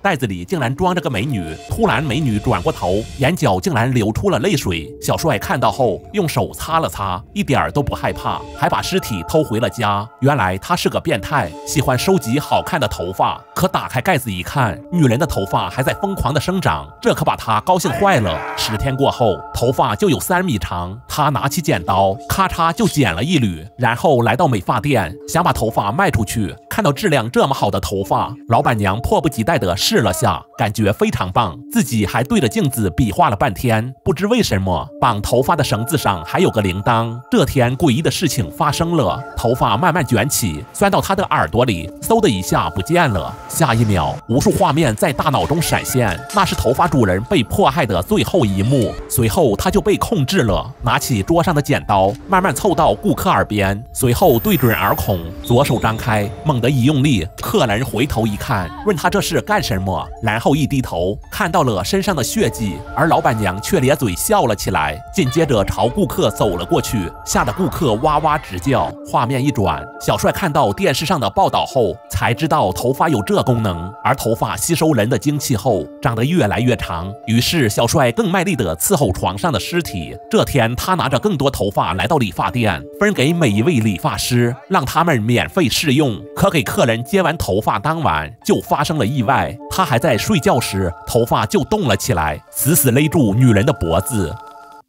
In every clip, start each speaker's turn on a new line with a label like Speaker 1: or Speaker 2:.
Speaker 1: 袋子里竟然装着个美女。突然，美女转过头，眼角竟然流出了泪水。小帅看到后，用手擦了擦，一点都不害怕，还把尸体偷回了家。原来他是个变态，喜欢收集好看的头发。可打开盖子一看，女人的头发还在疯狂的生长，这可把他高兴坏了。十天过后，头发就有三米长。他拿起剪刀，咔嚓就剪了一缕，然后来到美发店，想把头发卖出去。看到质量这么好的头发，老板娘迫不及待地试了下，感觉非常棒，自己还对着镜子比划了半天。不知为什么，绑头发的绳子上还有个铃铛。这天，诡异的事情发生了，头发慢慢卷起，钻到他的耳朵里，嗖的一下不见了。下一秒，无数画面在大脑中闪现，那是头发主人被迫害的最后一幕。随后，他就被控制了，拿起桌上的剪刀，慢慢凑到顾客耳边，随后对准耳孔，左手张开，猛地。一用力，客人回头一看，问他这是干什么，然后一低头，看到了身上的血迹，而老板娘却咧嘴笑了起来，紧接着朝顾客走了过去，吓得顾客哇哇直叫。画面一转，小帅看到电视上的报道后，才知道头发有这功能，而头发吸收人的精气后，长得越来越长。于是小帅更卖力地伺候床上的尸体。这天，他拿着更多头发来到理发店，分给每一位理发师，让他们免费试用。可给给客人接完头发当晚就发生了意外，他还在睡觉时，头发就动了起来，死死勒住女人的脖子。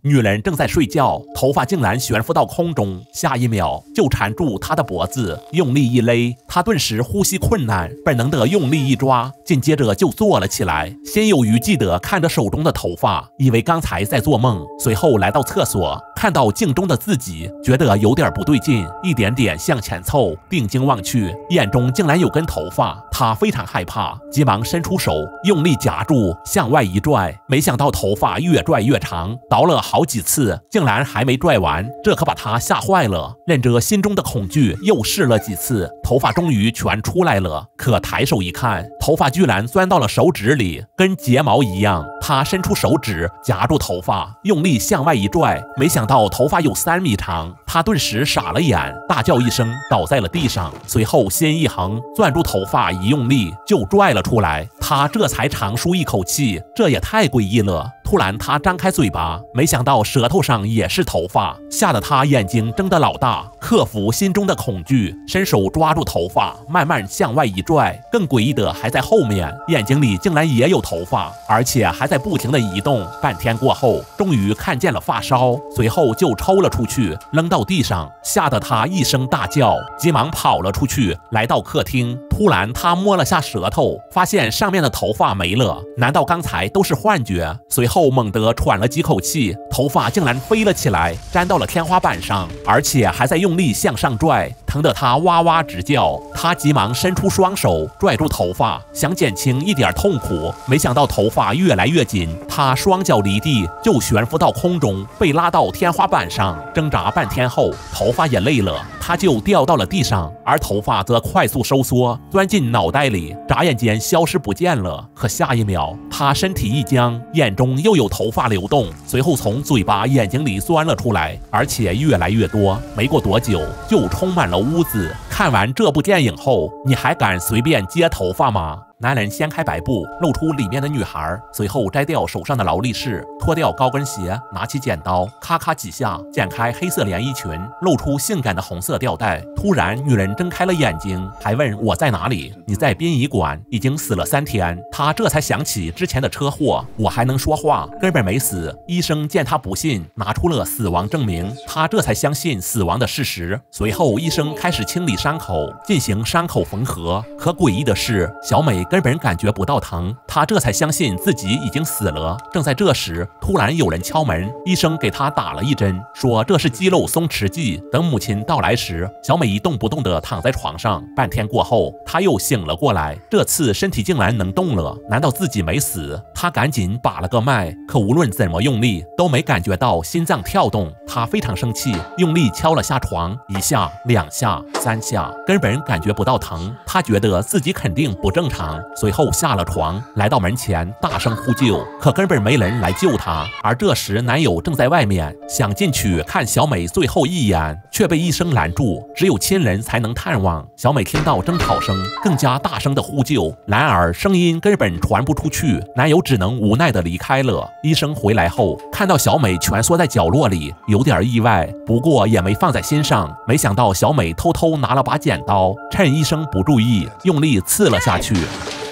Speaker 1: 女人正在睡觉，头发竟然悬浮到空中，下一秒就缠住她的脖子，用力一勒，她顿时呼吸困难，本能的用力一抓，紧接着就坐了起来，心有余悸的看着手中的头发，以为刚才在做梦。随后来到厕所，看到镜中的自己，觉得有点不对劲，一点点向前凑，定睛望去，眼中竟然有根头发，她非常害怕，急忙伸出手，用力夹住，向外一拽，没想到头发越拽越长，倒了。好几次，竟然还没拽完，这可把他吓坏了。忍着心中的恐惧，又试了几次，头发终于全出来了。可抬手一看，头发居然钻到了手指里，跟睫毛一样。他伸出手指夹住头发，用力向外一拽，没想到头发有三米长。他顿时傻了眼，大叫一声，倒在了地上。随后心一横，攥住头发一用力，就拽了出来。他这才长舒一口气，这也太诡异了。突然，他张开嘴巴，没想到舌头上也是头发，吓得他眼睛睁得老大。克服心中的恐惧，伸手抓住头发，慢慢向外一拽。更诡异的还在后面，眼睛里竟然也有头发，而且还在不停的移动。半天过后，终于看见了发梢，随后就抽了出去，扔到地上，吓得他一声大叫，急忙跑了出去，来到客厅。突然，他摸了下舌头，发现上面的头发没了。难道刚才都是幻觉？随后。后猛地喘了几口气，头发竟然飞了起来，粘到了天花板上，而且还在用力向上拽，疼得他哇哇直叫。他急忙伸出双手拽住头发，想减轻一点痛苦，没想到头发越来越紧，他双脚离地就悬浮到空中，被拉到天花板上，挣扎半天后，头发也累了，他就掉到了地上，而头发则快速收缩，钻进脑袋里，眨眼间消失不见了。可下一秒，他身体一僵，眼中又。有头发流动，随后从嘴巴、眼睛里钻了出来，而且越来越多。没过多久，就充满了屋子。看完这部电影后，你还敢随便接头发吗？男人掀开白布，露出里面的女孩，随后摘掉手上的劳力士，脱掉高跟鞋，拿起剪刀，咔咔几下剪开黑色连衣裙，露出性感的红色吊带。突然，女人睁开了眼睛，还问我在哪里？你在殡仪馆，已经死了三天。他这才想起之前的车祸，我还能说话，根本没死。医生见他不信，拿出了死亡证明，他这才相信死亡的事实。随后，医生开始清理伤口，进行伤口缝合。可诡异的是，小美。根本感觉不到疼，他这才相信自己已经死了。正在这时，突然有人敲门，医生给他打了一针，说这是肌肉松弛剂。等母亲到来时，小美一动不动地躺在床上。半天过后，她又醒了过来，这次身体竟然能动了。难道自己没死？他赶紧把了个脉，可无论怎么用力，都没感觉到心脏跳动。他非常生气，用力敲了下床，一下、两下、三下，根本感觉不到疼。他觉得自己肯定不正常。随后下了床，来到门前，大声呼救，可根本没人来救她。而这时，男友正在外面，想进去看小美最后一眼，却被医生拦住。只有亲人才能探望。小美听到争吵声，更加大声的呼救，然而声音根本传不出去，男友只能无奈的离开了。医生回来后，看到小美蜷缩在角落里，有点意外，不过也没放在心上。没想到小美偷偷拿了把剪刀，趁医生不注意，用力刺了下去。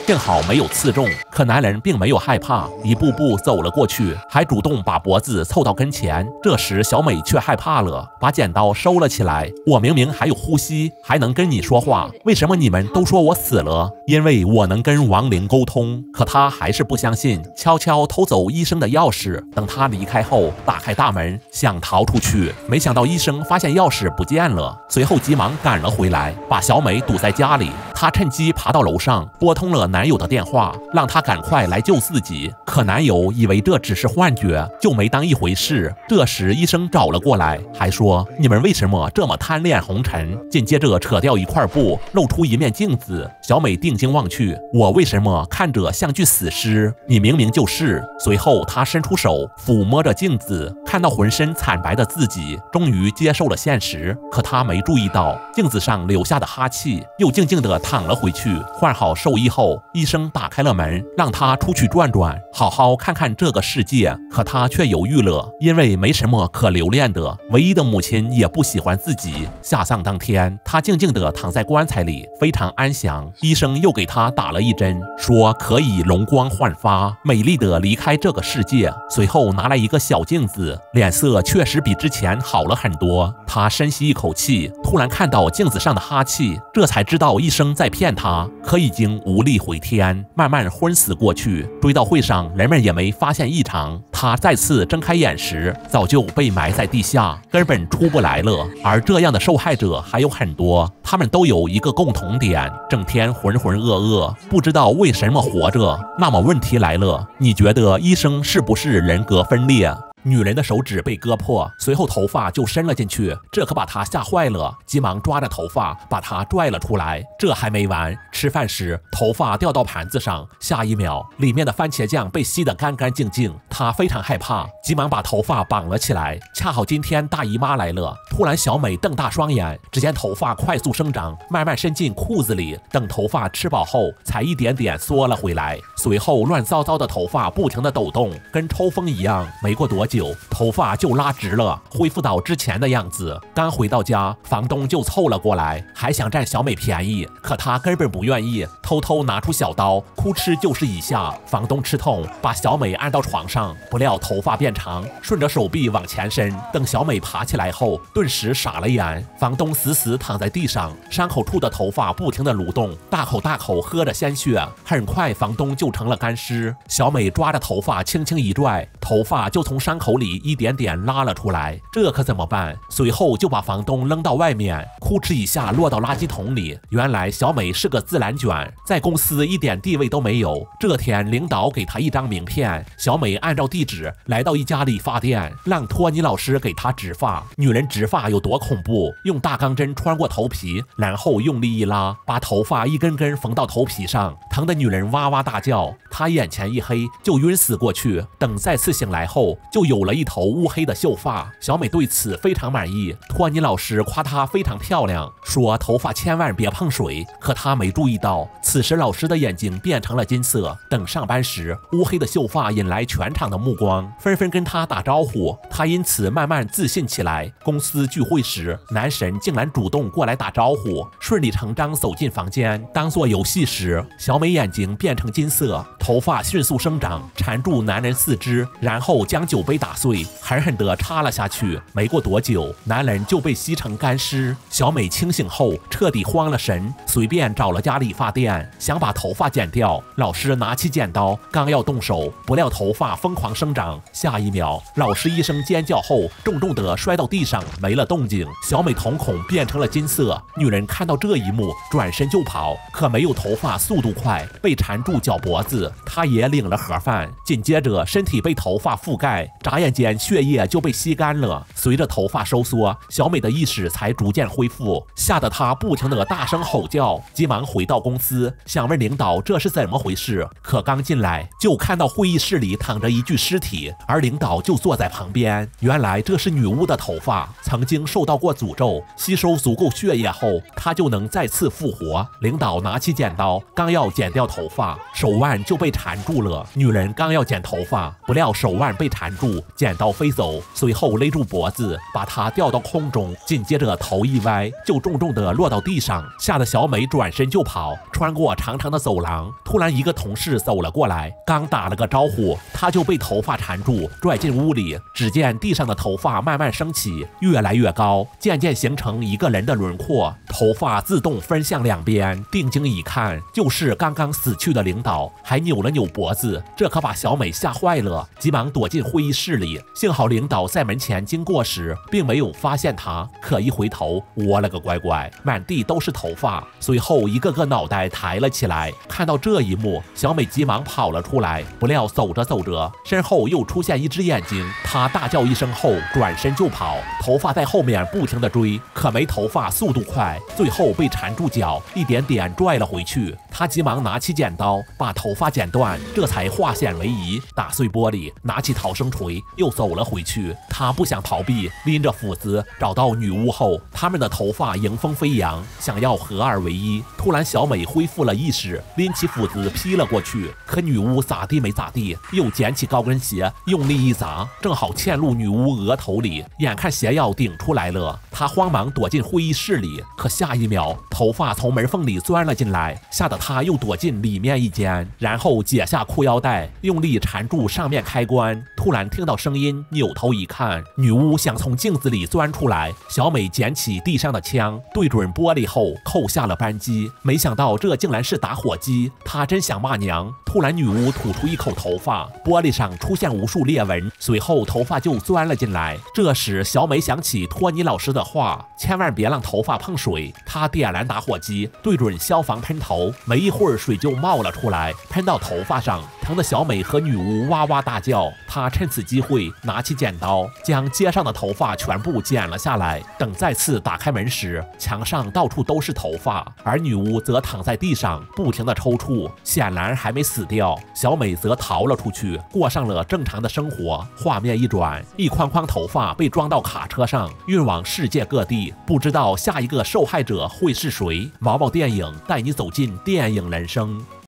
Speaker 1: 幸好没有刺中，可男人并没有害怕，一步步走了过去，还主动把脖子凑到跟前。这时小美却害怕了，把剪刀收了起来。我明明还有呼吸，还能跟你说话，为什么你们都说我死了？因为我能跟亡灵沟通。可他还是不相信，悄悄偷走医生的钥匙。等他离开后，打开大门想逃出去，没想到医生发现钥匙不见了，随后急忙赶了回来，把小美堵在家里。他趁机爬到楼上，拨通了男男友的电话，让他赶快来救自己。可男友以为这只是幻觉，就没当一回事。这时医生找了过来，还说：“你们为什么这么贪恋红尘？”紧接着扯掉一块布，露出一面镜子。小美定睛望去，我为什么看着像具死尸？你明明就是。随后她伸出手抚摸着镜子，看到浑身惨白的自己，终于接受了现实。可她没注意到镜子上留下的哈气，又静静的。躺了回去，换好寿衣后，医生打开了门，让他出去转转，好好看看这个世界。可他却犹豫了，因为没什么可留恋的。唯一的母亲也不喜欢自己。下葬当天，他静静地躺在棺材里，非常安详。医生又给他打了一针，说可以容光焕发，美丽的离开这个世界。随后拿来一个小镜子，脸色确实比之前好了很多。他深吸一口气，突然看到镜子上的哈气，这才知道医生。在骗他，可已经无力回天，慢慢昏死过去。追悼会上，人们也没发现异常。他再次睁开眼时，早就被埋在地下，根本出不来了。而这样的受害者还有很多，他们都有一个共同点：整天浑浑噩噩，不知道为什么活着。那么问题来了，你觉得医生是不是人格分裂？女人的手指被割破，随后头发就伸了进去，这可把她吓坏了，急忙抓着头发把她拽了出来。这还没完，吃饭时头发掉到盘子上，下一秒里面的番茄酱被吸得干干净净，她非常害怕，急忙把头发绑了起来。恰好今天大姨妈来了，突然小美瞪大双眼，只见头发快速生长，慢慢伸进裤子里，等头发吃饱后才一点点缩了回来。随后乱糟糟的头发不停的抖动，跟抽风一样。没过多久。头发就拉直了，恢复到之前的样子。刚回到家，房东就凑了过来，还想占小美便宜，可她根本不愿意，偷偷拿出小刀，哭哧就是一下。房东吃痛，把小美按到床上，不料头发变长，顺着手臂往前伸。等小美爬起来后，顿时傻了眼。房东死死躺在地上，伤口处的头发不停的蠕动，大口大口喝着鲜血。很快，房东就成了干尸。小美抓着头发轻轻一拽，头发就从伤口。口里一点点拉了出来，这可怎么办？随后就把房东扔到外面，哭哧一下落到垃圾桶里。原来小美是个自然卷，在公司一点地位都没有。这天领导给她一张名片，小美按照地址来到一家理发店，让托尼老师给她植发。女人植发有多恐怖？用大钢针穿过头皮，然后用力一拉，把头发一根根缝到头皮上，疼的女人哇哇大叫。她眼前一黑，就晕死过去。等再次醒来后，就有。了一头乌黑的秀发，小美对此非常满意。托尼老师夸她非常漂亮，说头发千万别碰水。可她没注意到，此时老师的眼睛变成了金色。等上班时，乌黑的秀发引来全场的目光，纷纷跟她打招呼。她因此慢慢自信起来。公司聚会时，男神竟然主动过来打招呼，顺理成章走进房间。当做游戏时，小美眼睛变成金色，头发迅速生长，缠住男人四肢，然后将酒杯打。打碎，狠狠地插了下去。没过多久，男人就被吸成干尸。小美清醒后，彻底慌了神，随便找了家理发店，想把头发剪掉。老师拿起剪刀，刚要动手，不料头发疯狂生长。下一秒，老师一声尖叫后，重重地摔到地上，没了动静。小美瞳孔变成了金色。女人看到这一幕，转身就跑，可没有头发速度快，被缠住脚脖子。她也领了盒饭，紧接着身体被头发覆盖。眨眼间血液就被吸干了。随着头发收缩，小美的意识才逐渐恢复，吓得她不停的大声吼叫，急忙回到公司，想问领导这是怎么回事。可刚进来就看到会议室里躺着一具尸体，而领导就坐在旁边。原来这是女巫的头发，曾经受到过诅咒，吸收足够血液后，她就能再次复活。领导拿起剪刀，刚要剪掉头发，手腕就被缠住了。女人刚要剪头发，不料手腕被缠住，剪刀飞走，随后勒住脖子，把他吊到空中，紧接着头一歪，就重重的落到地上，吓得小美转身就跑。穿过长长的走廊，突然一个同事走了过来，刚打了个招呼，她就被头发缠住，拽进屋里。只见地上的头发慢慢升起，越来越高，渐渐形成一个人的轮廓，头发自动分向两边。定睛一看，就是刚刚死去的领导，还扭了扭脖子，这可把小美吓坏了，急忙躲进会议室里。幸好领导在门前经过时，并没有发现她，可一回头，我了个乖乖，满地都是头发，随后一个个脑袋抬了起来。看到这一幕，小美急忙跑了出来，不料走着走着，身后又出现一只眼睛，她大叫一声后，转身就跑，头发在后面不停的追，可没头发速度快，最后被缠住脚，一点点拽了回去。他急忙拿起剪刀，把头发剪断，这才化险为夷，打碎玻璃，拿起逃生锤，又走了回去。他不想逃避，拎着斧子找到女巫后，他们的头发迎风飞扬，想要合二为一。突然，小美恢复了意识，拎起斧子劈了过去，可女巫咋地没咋地，又捡起高跟鞋，用力一砸，正好嵌入女巫额头里，眼看鞋要顶出来了，她慌忙躲进会议室里，可下一秒，头发从门缝里钻了进来，吓得她他又躲进里面一间，然后解下裤腰带，用力缠住上面开关。突然听到声音，扭头一看，女巫想从镜子里钻出来。小美捡起地上的枪，对准玻璃后扣下了扳机，没想到这竟然是打火机。她真想骂娘。突然，女巫吐出一口头发，玻璃上出现无数裂纹，随后头发就钻了进来。这时，小美想起托尼老师的话，千万别让头发碰水。她点燃打火机，对准消防喷头，没一会儿水就冒了出来，喷到头发上，疼的小美和女巫哇哇大叫。她趁此机会拿起剪刀，将街上的头发全部剪了下来。等再次打开门时，墙上到处都是头发，而女巫则躺在地上，不停地抽搐，显然还没死掉。小美则逃了出去，过上了正常的生活。画面一转，一筐筐头发被装到卡车上，运往世界各地。不知道下一个受害者会是谁？毛毛电影带你走进电影人生。